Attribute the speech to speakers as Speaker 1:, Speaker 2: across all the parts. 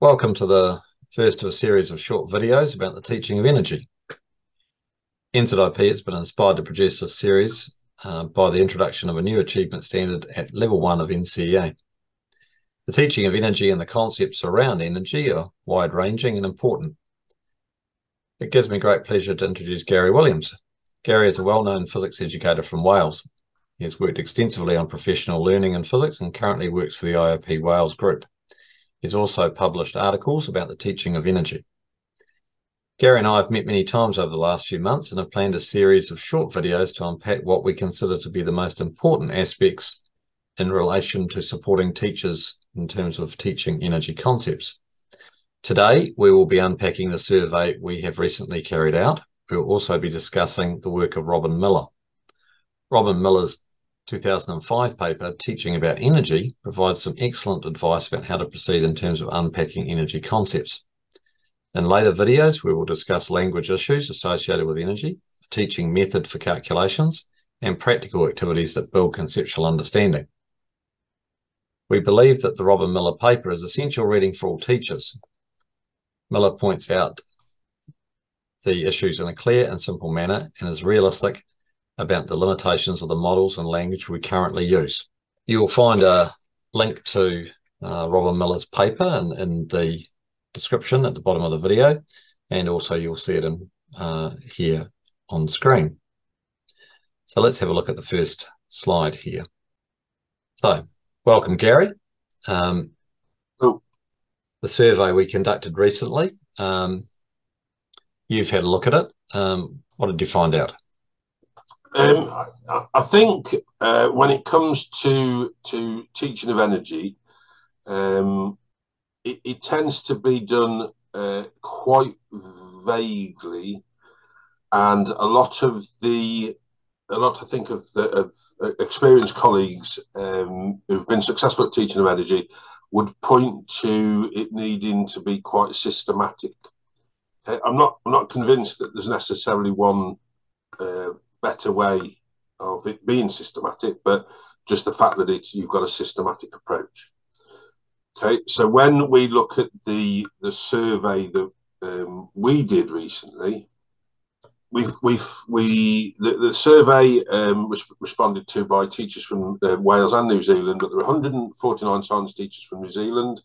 Speaker 1: Welcome to the first of a series of short videos about the teaching of energy. NZIP has been inspired to produce this series uh, by the introduction of a new achievement standard at level one of NCEA. The teaching of energy and the concepts around energy are wide-ranging and important. It gives me great pleasure to introduce Gary Williams. Gary is a well-known physics educator from Wales. He has worked extensively on professional learning in physics and currently works for the IOP Wales Group. He's also published articles about the teaching of energy. Gary and I have met many times over the last few months and have planned a series of short videos to unpack what we consider to be the most important aspects in relation to supporting teachers in terms of teaching energy concepts. Today, we will be unpacking the survey we have recently carried out. We will also be discussing the work of Robin Millar. Robin Millar's 2005 paper, Teaching About Energy, provides some excellent advice about how to proceed in terms of unpacking energy concepts. In later videos, we will discuss language issues associated with energy, a teaching method for calculations, and practical activities that build conceptual understanding. We believe that the Robin Millar paper is essential reading for all teachers. Millar points out the issues in a clear and simple manner and is realistic about the limitations of the models and language we currently use. You'll find a link to uh, Robin Millar's paper in, in, the description at the bottom of the video, and also you'll see it in uh, here on screen. So let's have a look at the first slide here. So, welcome, Gary. Um,
Speaker 2: oh.
Speaker 1: The survey we conducted recently, um, you've had a look at it. Um, what did you find out?
Speaker 2: Um, I, I, think uh, when it comes to to teaching of energy, um, it, it, tends to be done uh, quite vaguely, and a lot of the a lot I think of the of uh, experienced colleagues um, who've been successful at teaching of energy would point to it needing to be quite systematic. Uh, I'm not I'm not convinced that there's necessarily one uh, better way of it being systematic, but just the fact that it's you've got a systematic approach. Okay, so when we look at the the survey that um, we did recently, we we we the, the survey um, was responded to by teachers from uh, Wales and New Zealand, but there were 149 science teachers from New Zealand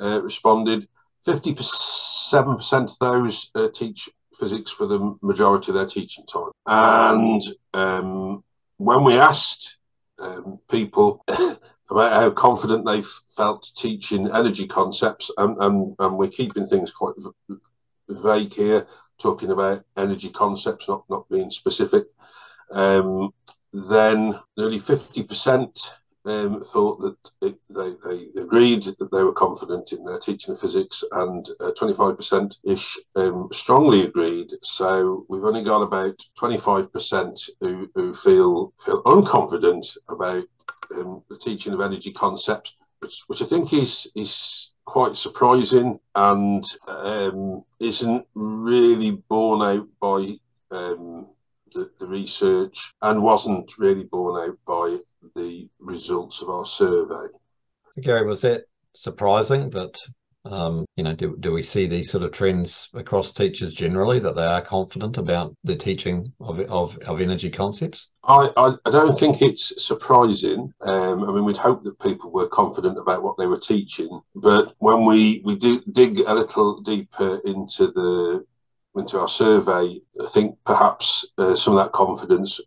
Speaker 2: uh, responded. 57% of those uh, teach physics for the majority of their teaching time. And um, when we asked um, people about how confident they felt teaching energy concepts, and, and, and we're keeping things quite vague here, talking about energy concepts, not, not being specific, um, then nearly 50% um, thought that it, they, they, agreed that they were confident in their teaching of physics, and 25% uh, ish um, strongly agreed. So we've only got about 25% who, who feel feel unconfident about um, the teaching of energy concepts, which, which I think is is quite surprising and um, isn't really borne out by um, the, the, research and wasn't really borne out by the results of our survey.
Speaker 1: Gary, was that surprising that um, you know do, do we see these sort of trends across teachers generally that they are confident about the teaching of of, of energy concepts?
Speaker 2: I, I, I don't think it's surprising. Um, I mean, we'd hope that people were confident about what they were teaching, but when we we do dig a little deeper into the into our survey, I think perhaps uh, some of that confidence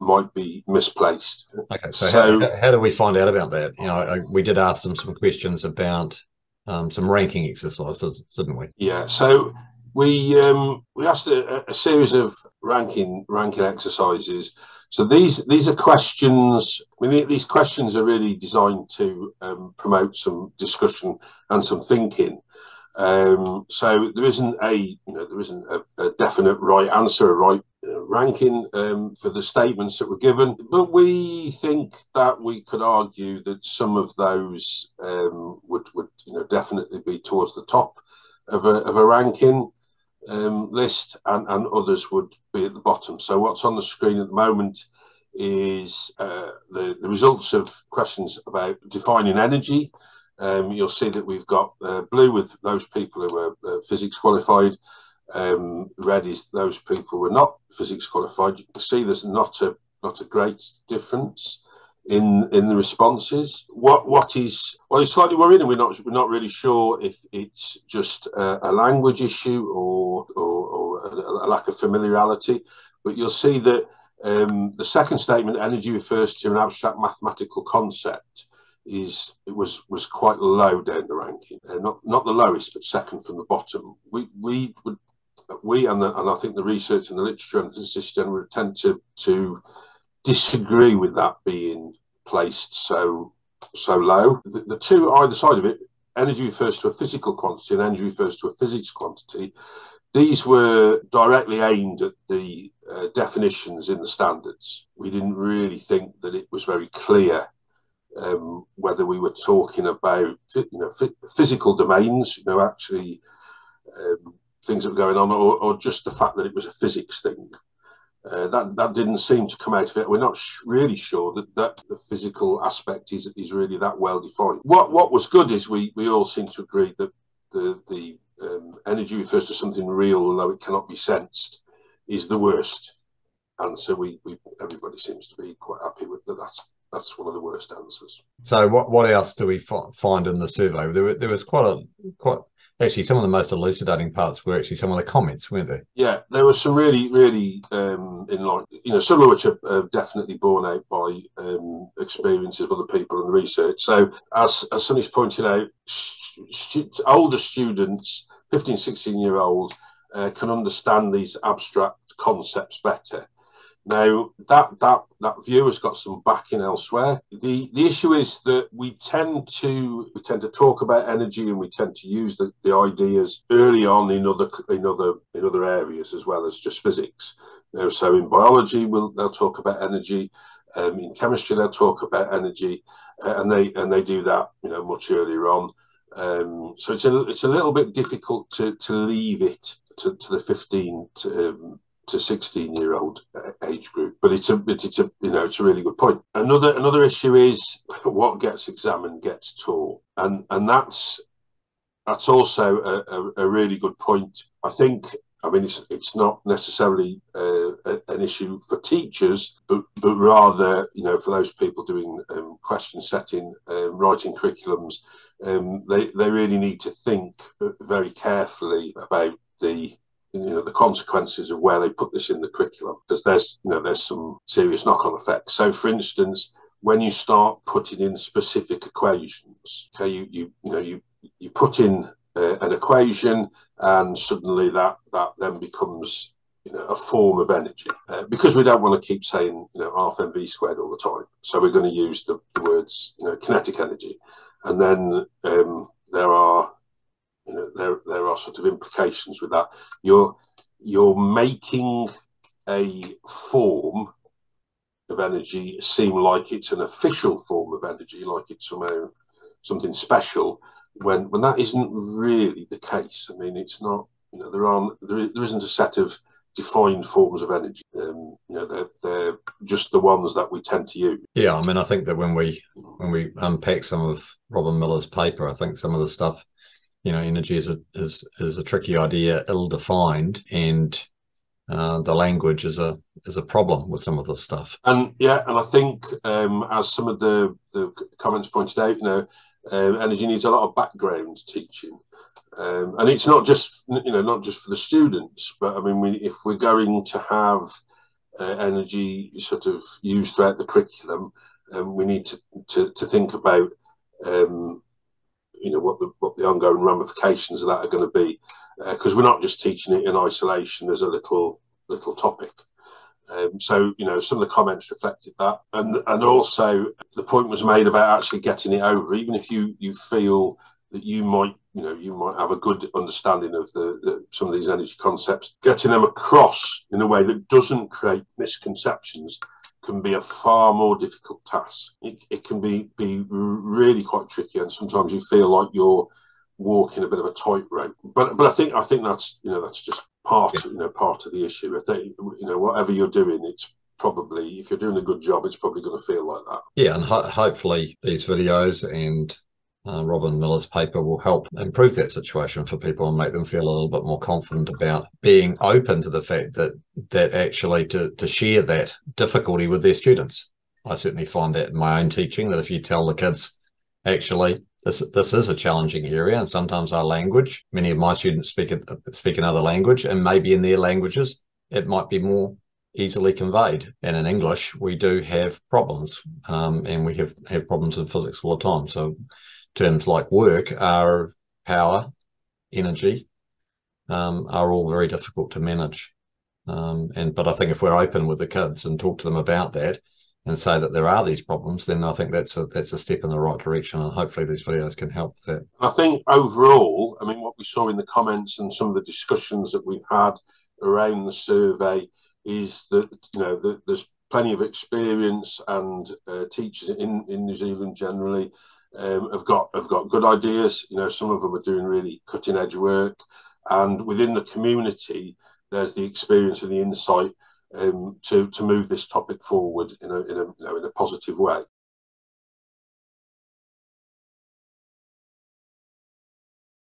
Speaker 2: might be misplaced.
Speaker 1: Okay, so, so how, how, do we find out about that? You know, I, we did ask them some questions about um, some ranking exercises, didn't we?
Speaker 2: Yeah. So we um, we asked a, a, series of ranking ranking exercises. So these these are questions. I mean, these questions are really designed to um, promote some discussion and some thinking. Um, so there isn't a you know there isn't a, a definite right answer, a right uh, ranking um, for the statements that were given, but we think that we could argue that some of those um, would would you know definitely be towards the top of a of a ranking um, list, and and others would be at the bottom. So what's on the screen at the moment is uh, the the results of questions about defining energy Um, you'll see that we've got uh, blue with those people who are uh, physics qualified. Um, red is those people who are not physics qualified. You can see there's not a not a great difference in in the responses. What what is what is slightly worrying, and we're not we're not really sure if it's just a, a language issue or or, or a, a, lack of familiarity. But you'll see that um, the second statement, energy refers to an abstract mathematical concept, is it was was quite low down the ranking, uh, not not the lowest, but second from the bottom. We we would we and the, and I think the research and the literature and physicists generally tend to to disagree with that being placed so so low. The, the, two either side of it, energy refers to a physical quantity and energy refers to a physics quantity. These were directly aimed at the uh, definitions in the standards. We didn't really think that it was very clear um, whether we were talking about you know physical domains, you know, actually um, things that were going on, or, or just the fact that it was a physics thing. Uh, that that didn't seem to come out of it. We're not sh- really sure that, that the physical aspect is is really that well defined. What what was good is we we all seem to agree that the the um, energy refers to something real, although it cannot be sensed, is the worst answer. We, we everybody seems to be quite happy with that. That's that's one of the worst answers.
Speaker 1: So what what else do we find in the survey? There, there was quite a quite actually some of the most elucidating parts were actually some of the comments, weren't they?
Speaker 2: Yeah, there were some really, really um, in like you know, some of which are uh, definitely borne out by um, experiences of other people and research. So, as, as Sonny's pointed out, st- older students, 15, 16 year old, uh, can understand these abstract concepts better. Now that that that view has got some backing elsewhere. The the issue is that we tend to we tend to talk about energy and we tend to use the, the ideas early on in other in other in other areas as well as just physics. Know, so in biology we'll, they'll talk about energy, um, in chemistry they'll talk about energy, uh, and they and they do that you know much earlier on. Um, so it's a it's a little bit difficult to to leave it to, to the 15 to, um, to 16 year old uh, age group but it's a it's a you know it's a really good point. Another another issue is what gets examined gets taught and and that's that's also a, a, a really good point. I think I mean, it's it's not necessarily uh, a, an issue for teachers, but but rather, you know, for those people doing um, question setting, um, writing curriculums, um, they they really need to think uh, very carefully about the you know the consequences of where they put this in the curriculum because there's you know there's some serious knock-on effects. So for instance when you start putting in specific equations okay you you you know you you put in uh, an equation and suddenly that that then becomes you know a form of energy uh, because we don't want to keep saying you know half mv squared all the time. So we're going to use the, the words you know kinetic energy. And then um, there are you know there there are sort of implications with that. You're you're making a form of energy seem like it's an official form of energy, like it's somehow something special, when when that isn't really the case. I mean, it's not. You know, there aren't there, there isn't a set of defined forms of energy. Um, you know, they're, they're just the ones that we tend to use.
Speaker 1: Yeah, I mean, I think that when we when we unpack some of Robin Millar's paper, I think some of the stuff you know, energy is a is is a tricky idea, ill defined, and uh, the language is a is a problem with some of this stuff.
Speaker 2: And yeah, and I think um, as some of the the comments pointed out, you know, um, energy needs a lot of background teaching. Um, and it's not just you know not just for the students, but I mean, we, if we're going to have uh, energy sort of used throughout the curriculum, um, we need to, to, to think about um, you know what the what the ongoing ramifications of that are going to be because uh, we're not just teaching it in isolation as a little little topic. Um, so you know some of the comments reflected that, and and also the point was made about actually getting it over. Even if you you feel that you might you know you might have a good understanding of the, the some of these energy concepts, getting them across in a way that doesn't create misconceptions can be a far more difficult task. It, it can be be really quite tricky, and sometimes you feel like you're walking a bit of a tightrope. But but I think I think that's you know that's just part yeah. you know part of the issue. I think you know whatever you're doing, it's probably if you're doing a good job, it's probably going to feel like that.
Speaker 1: Yeah, and ho- hopefully these videos and uh, Robin Millar's paper will help improve that situation for people and make them feel a little bit more confident about being open to the fact that that actually to, to share that difficulty with their students. I certainly find that in my own teaching that if you tell the kids, actually, this this is a challenging area, and sometimes our language, many of my students speak speak another language, and maybe in their languages it might be more easily conveyed. And in English, we do have problems, um, and we have have problems in physics all the time. So terms like work are power, energy, um, are all very difficult to manage. Um, and but I think if we're open with the kids and talk to them about that and say that there are these problems, then I think that's a that's a step in the right direction. And hopefully these videos can help that.
Speaker 2: I think overall, I mean, what we saw in the comments and some of the discussions that we've had around the survey is that you know that there's plenty of experience and uh, teachers in in New Zealand generally um, have got have got good ideas. You know, some of them are doing really cutting edge work, and within the community, there's the experience and the insight um, to to move this topic forward in a in a you know, in a positive way.